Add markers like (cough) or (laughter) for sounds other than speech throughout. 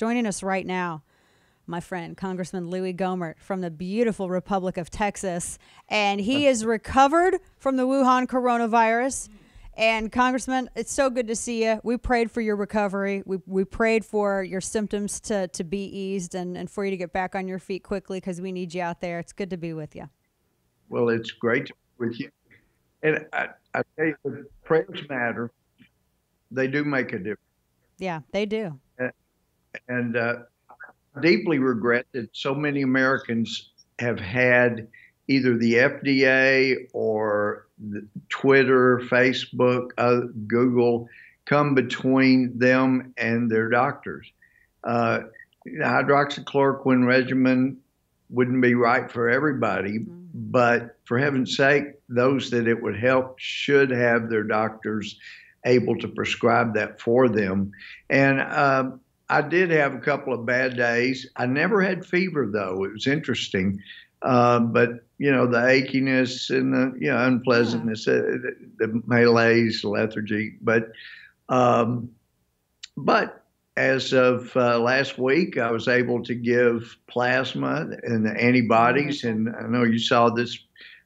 Joining us right now, my friend, Congressman Louie Gohmert from the beautiful Republic of Texas. And he is recovered from the Wuhan coronavirus. And Congressman, it's so good to see you. We prayed for your recovery. We, we prayed for your symptoms to, to be eased and, and for you to get back on your feet quickly because we need you out there. It's good to be with you. Well, it's great to be with you. And I, I tell you, prayers matter. They do make a difference. Yeah, they do. And, uh, I deeply regret that so many Americans have had either the FDA or the Twitter, Facebook, uh, Google come between them and their doctors. Uh, the hydroxychloroquine regimen wouldn't be right for everybody, mm-hmm. but for heaven's sake, those that it would help should have their doctors able to prescribe that for them. And uh, I did have a couple of bad days. I never had fever though. It was interesting. Uh, but you know the achiness and the you know unpleasantness, yeah. uh, the, the malaise, lethargy. But um, but as of uh, last week, I was able to give plasma and the antibodies, and I know you saw this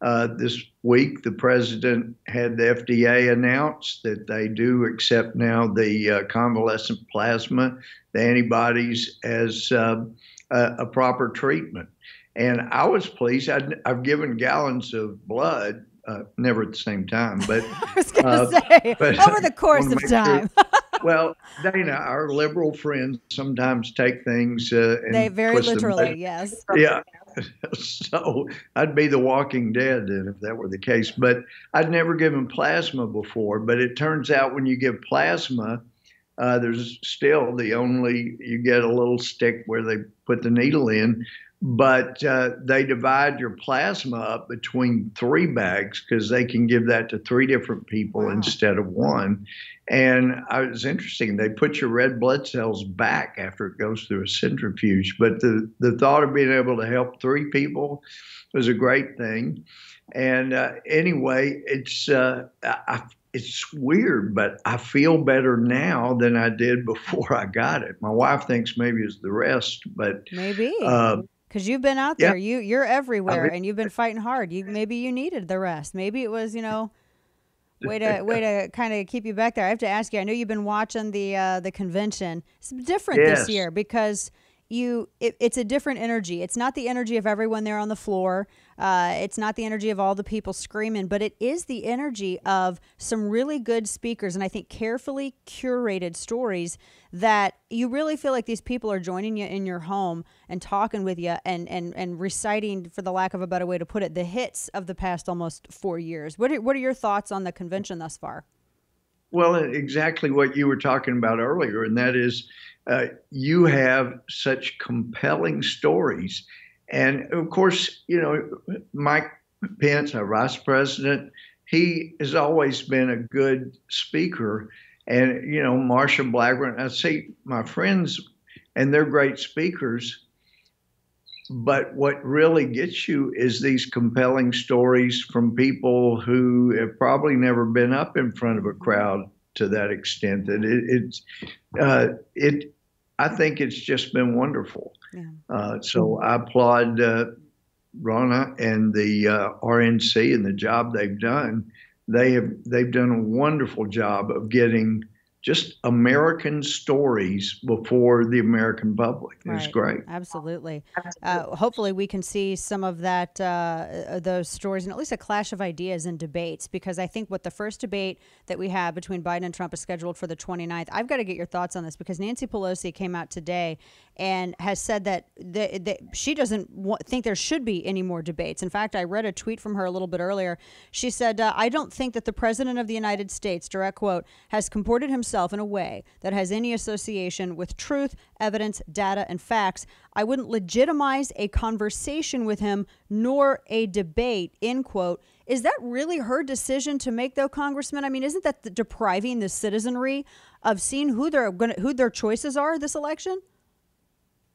uh, this week. The president had the FDA announce that they do accept now the uh, convalescent plasma, the antibodies, as uh, a, a proper treatment. And I was pleased. i have given gallons of blood, uh, never at the same time, but (laughs) I was going to uh, say over the (laughs) course of time. Sure. (laughs) well, Dana, our liberal friends sometimes take things. Uh, they very literally, yes. Yeah. (laughs) so I'd be the Walking Dead then if that were the case. But I'd never given plasma before. But it turns out when you give plasma, uh, there's still the only you get a little stick where they put the needle in but uh, they divide your plasma up between three bags because they can give that to three different people wow. instead of one. And it was interesting. They put your red blood cells back after it goes through a centrifuge. But the, the thought of being able to help three people was a great thing. And uh, anyway, it's uh, I, it's weird, but I feel better now than I did before I got it. My wife thinks maybe it's the rest, but maybe. Uh, because you've been out there, you you're everywhere, and you've been fighting hard. You maybe you needed the rest. Maybe it was you know, way to (laughs) way to kind of keep you back there. I have to ask you. I know you've been watching the uh, the convention. It's different yes. this year because you it, it's a different energy. It's not the energy of everyone there on the floor. Uh, it's not the energy of all the people screaming, but it is the energy of some really good speakers and I think carefully curated stories that you really feel like these people are joining you in your home and talking with you and, and, and reciting, for the lack of a better way to put it, the hits of the past almost four years. What are, what are your thoughts on the convention thus far? Well, exactly what you were talking about earlier, and that is uh, you have such compelling stories and of course, you know, Mike Pence, our vice president, he has always been a good speaker. And, you know, Marsha Blackburn, I see my friends, and they're great speakers. But what really gets you is these compelling stories from people who have probably never been up in front of a crowd to that extent. That it, it's, uh, it, I think it's just been wonderful. Yeah. Uh, so I applaud uh, Ronna and the uh, RNC and the job they've done. They have they've done a wonderful job of getting just American stories before the American public. It's right. great. Absolutely. Uh, hopefully, we can see some of that, uh, uh, those stories, and at least a clash of ideas and debates. Because I think what the first debate that we have between Biden and Trump is scheduled for the 29th. I've got to get your thoughts on this because Nancy Pelosi came out today and has said that the, the, she doesn't think there should be any more debates. In fact, I read a tweet from her a little bit earlier. She said, uh, I don't think that the President of the United States, direct quote, has comported himself himself in a way that has any association with truth, evidence, data, and facts, I wouldn't legitimize a conversation with him nor a debate, end quote. Is that really her decision to make, though, Congressman? I mean, isn't that the depriving the citizenry of seeing who their going who their choices are this election?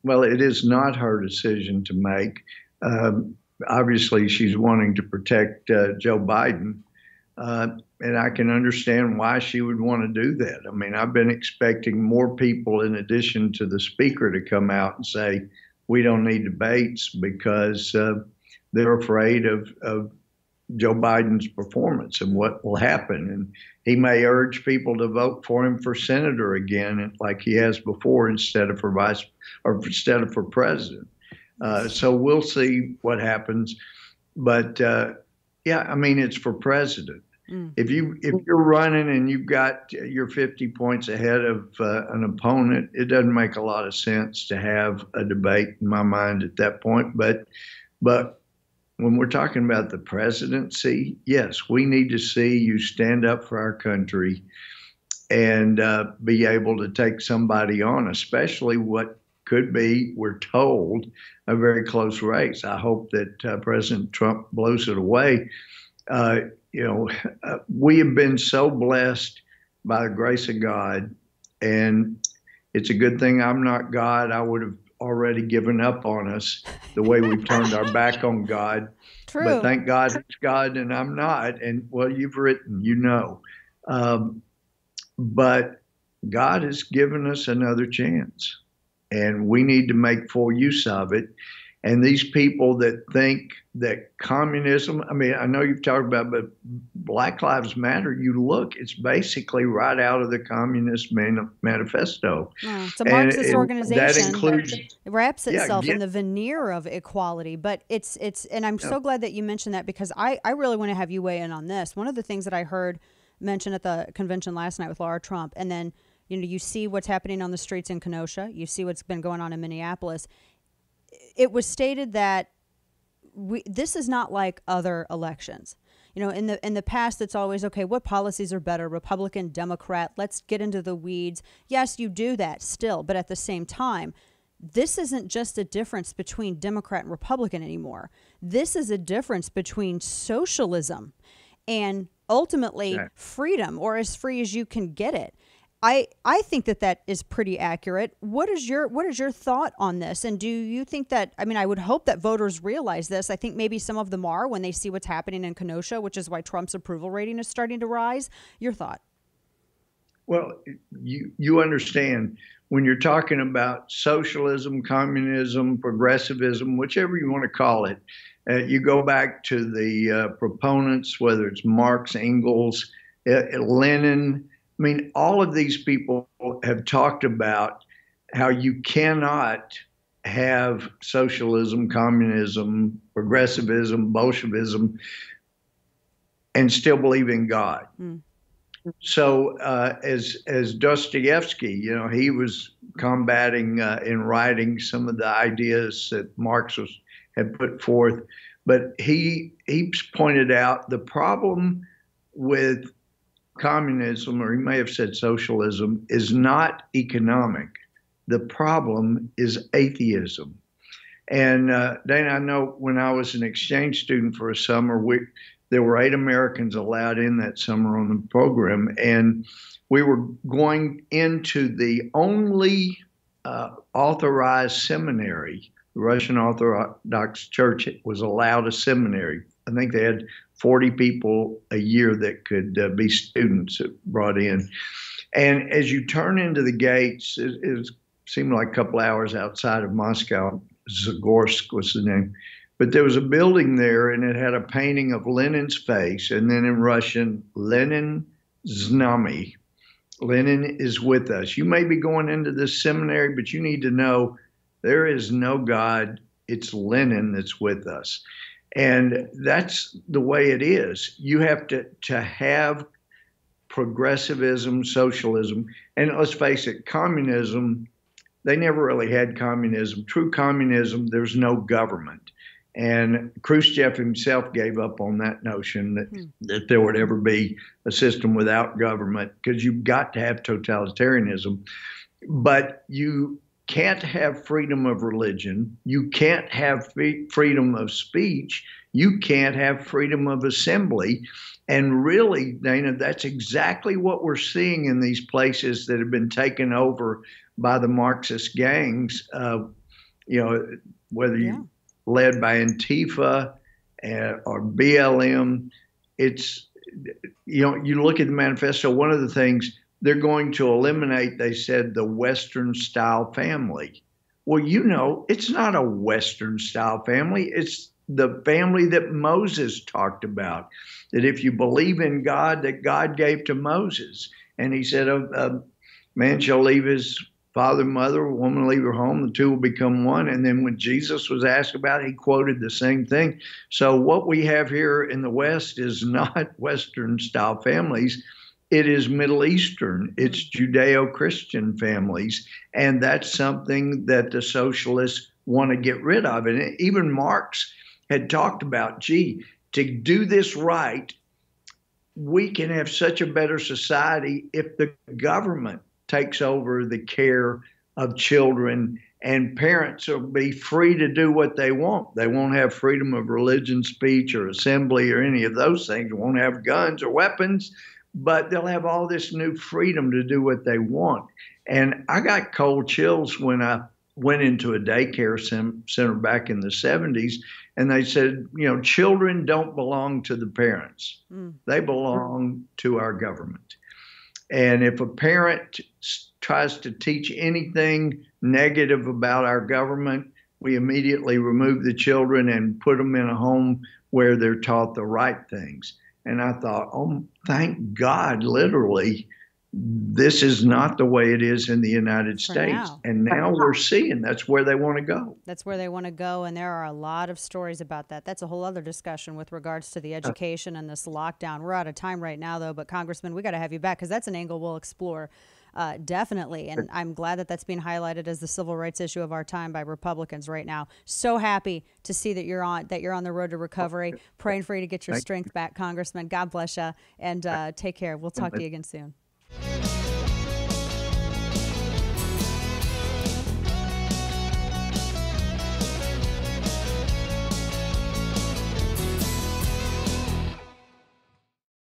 Well, it is not her decision to make. Um, obviously, she's wanting to protect uh, Joe Biden, Uh, and I can understand why she would want to do that. I mean, I've been expecting more people, in addition to the speaker, to come out and say, we don't need debates because uh, they're afraid of, of Joe Biden's performance and what will happen. And he may urge people to vote for him for senator again, like he has before, instead of for vice or instead of for president. Uh, so we'll see what happens. But uh, yeah, I mean, it's for president. Mm. If you if you're running and you've got you're 50 points ahead of uh, an opponent, it doesn't make a lot of sense to have a debate in my mind at that point. But but when we're talking about the presidency, yes, we need to see you stand up for our country and uh, be able to take somebody on, especially what could be, we're told, a very close race. I hope that uh, President Trump blows it away. Uh, you know, (laughs) uh, we have been so blessed by the grace of God, and it's a good thing I'm not God. I would have already given up on us the way we've turned our (laughs) back on God. True. But thank God it's God and I'm not. And well, you've written, you know. Um, but God has given us another chance and we need to make full use of it. And these people that think that communism, I mean, I know you've talked about, but Black Lives Matter, you look, it's basically right out of the Communist man- Manifesto. Yeah, it's a Marxist and, organization. That includes, it wraps itself yeah, in the veneer of equality. But it's, it's, and I'm yeah. so glad that you mentioned that because I, I really want to have you weigh in on this. One of the things that I heard mentioned at the convention last night with Laura Trump, and then you know, you see what's happening on the streets in Kenosha. You see what's been going on in Minneapolis. It was stated that we, this is not like other elections. You know, in the in the past, it's always okay. What policies are better, Republican, Democrat? Let's get into the weeds. Yes, you do that still, but at the same time, this isn't just a difference between Democrat and Republican anymore. This is a difference between socialism and ultimately freedom, or as free as you can get it. I I think that that is pretty accurate. What is your what is your thought on this? And do you think that I mean I would hope that voters realize this. I think maybe some of them are when they see what's happening in Kenosha, which is why Trump's approval rating is starting to rise. Your thought? Well, you you understand when you're talking about socialism, communism, progressivism, whichever you want to call it. Uh, you go back to the uh, proponents, whether it's Marx, Engels, uh, Lenin I mean, all of these people have talked about how you cannot have socialism, communism, progressivism, Bolshevism, and still believe in God. Mm. So, uh, as as Dostoevsky, you know, he was combating uh, in writing some of the ideas that Marx was, had put forth, but he he pointed out the problem with communism, or he may have said socialism, is not economic. The problem is atheism. And uh, Dana, I know when I was an exchange student for a summer, we, there were eight Americans allowed in that summer on the program, and we were going into the only uh, authorized seminary. The Russian Orthodox Church was allowed a seminary. I think they had 40 people a year that could uh, be students brought in. And as you turn into the gates, it, it seemed like a couple hours outside of Moscow. Zagorsk was the name. But there was a building there, and it had a painting of Lenin's face, and then in Russian, Lenin Znami. Lenin is with us. You may be going into this seminary, but you need to know there is no God. It's Lenin that's with us. And that's the way it is. You have to, to have progressivism, socialism, and let's face it, communism, they never really had communism. True communism, there's no government. And Khrushchev himself gave up on that notion that, hmm. that there would ever be a system without government because you've got to have totalitarianism. But you can't have freedom of religion, you can't have freedom of speech, you can't have freedom of assembly. And really, Dana, that's exactly what we're seeing in these places that have been taken over by the Marxist gangs. Uh, you know, whether yeah. you led by Antifa uh, or BLM, it's you know, you look at the manifesto, one of the things they're going to eliminate, they said, the Western style family. Well, you know, it's not a Western style family. It's the family that Moses talked about. That if you believe in God, that God gave to Moses. And he said, a, a man shall leave his father, mother, a woman leave her home, the two will become one. And then when Jesus was asked about it, he quoted the same thing. So what we have here in the West is (laughs) not Western style families. It is Middle Eastern, it's mm-hmm. Judeo Christian families. And that's something that the socialists want to get rid of. And even Marx had talked about gee, to do this right, we can have such a better society if the government takes over the care of children and parents will be free to do what they want. They won't have freedom of religion, speech, or assembly, or any of those things. They won't have guns or weapons, but they'll have all this new freedom to do what they want. And I got cold chills when I went into a daycare center back in the 70s and they said, you know, children don't belong to the parents, mm. they belong to our government. And if a parent tries to teach anything negative about our government, we immediately remove the children and put them in a home where they're taught the right things. And I thought, oh, thank God, literally, this is not the way it is in the United For States. Now. And now we're seeing that's where they want to go. That's where they want to go. And there are a lot of stories about that. That's a whole other discussion with regards to the uh. education and this lockdown. We're out of time right now, though. But, Congressman, we got to have you back because that's an angle we'll explore. Uh, definitely. And I'm glad that that's being highlighted as the civil rights issue of our time by Republicans right now. So happy to see that you're on that you're on the road to recovery. Praying for you to get your strength back, Congressman. God bless you and uh, take care. We'll talk to you again soon.